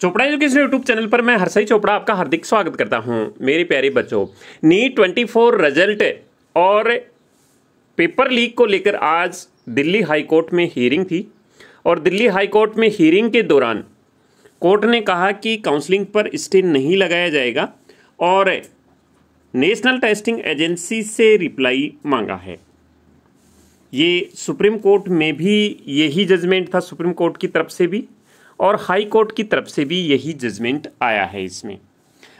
Chopra education YouTube channel पर मैं हरसई चोपड़ा आपका हार्दिक स्वागत करता हूँ। मेरे प्यारे बच्चों, नीट ट्वेंटी फोर रिज़ल्ट और पेपर लीक को लेकर आज दिल्ली हाई कोर्ट में हियरिंग थी और दिल्ली हाई कोर्ट में हियरिंग के दौरान कोर्ट ने कहा कि काउंसलिंग पर स्टे नहीं लगाया जाएगा और नेशनल टेस्टिंग एजेंसी से रिप्लाई मांगा है। ये सुप्रीम कोर्ट में भी यही जजमेंट था, सुप्रीम कोर्ट की तरफ़ से भी। और हाई कोर्ट की तरफ़ से भी यही जजमेंट आया है इसमें।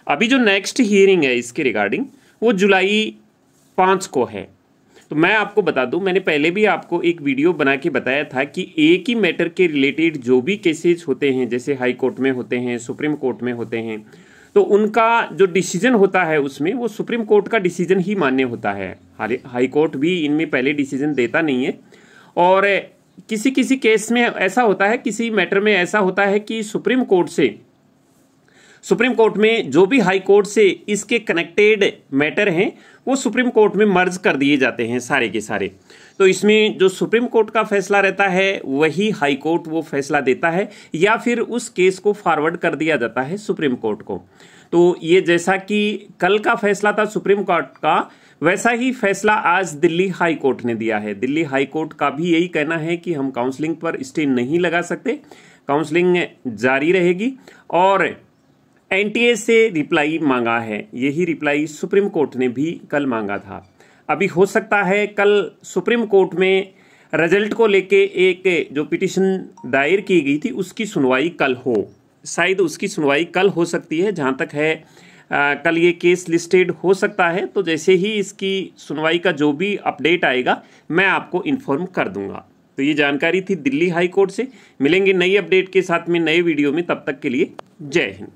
अभी जो नेक्स्ट हियरिंग है इसके रिगार्डिंग वो जुलाई पाँच को है। तो मैं आपको बता दूँ, मैंने पहले भी आपको एक वीडियो बना के बताया था कि एक ही मैटर के रिलेटेड जो भी केसेस होते हैं, जैसे हाई कोर्ट में होते हैं, सुप्रीम कोर्ट में होते हैं तो उनका जो डिसीज़न होता है उसमें, वो सुप्रीम कोर्ट का डिसीज़न ही मान्य होता है। हाई कोर्ट भी इनमें पहले डिसीज़न देता नहीं है। और किसी किसी केस में ऐसा होता है, किसी मैटर में ऐसा होता है कि सुप्रीम कोर्ट से सुप्रीम कोर्ट में जो भी हाई कोर्ट से इसके कनेक्टेड मैटर हैं, वो सुप्रीम कोर्ट में मर्ज कर दिए जाते हैं सारे के सारे। तो इसमें जो सुप्रीम कोर्ट का फैसला रहता है, वही हाई कोर्ट वो फैसला देता है, या फिर उस केस को फॉरवर्ड कर दिया जाता है सुप्रीम कोर्ट को। तो ये जैसा कि कल का फैसला था सुप्रीम कोर्ट का, वैसा ही फैसला आज दिल्ली हाई कोर्ट ने दिया है। दिल्ली हाई कोर्ट का भी यही कहना है कि हम काउंसलिंग पर स्टे नहीं लगा सकते। काउंसलिंग जारी रहेगी और एनटीए से रिप्लाई मांगा है। यही रिप्लाई सुप्रीम कोर्ट ने भी कल मांगा था। अभी हो सकता है कल सुप्रीम कोर्ट में रिज़ल्ट को लेके एक जो पिटिशन दायर की गई थी उसकी सुनवाई कल हो। शायद उसकी सुनवाई कल हो सकती है जहाँ तक है आ, कल ये केस लिस्टेड हो सकता है। तो जैसे ही इसकी सुनवाई का जो भी अपडेट आएगा मैं आपको इन्फॉर्म कर दूँगा। तो ये जानकारी थी दिल्ली हाई कोर्ट से। मिलेंगे नई अपडेट के साथ में नए वीडियो में। तब तक के लिए जय हिंद।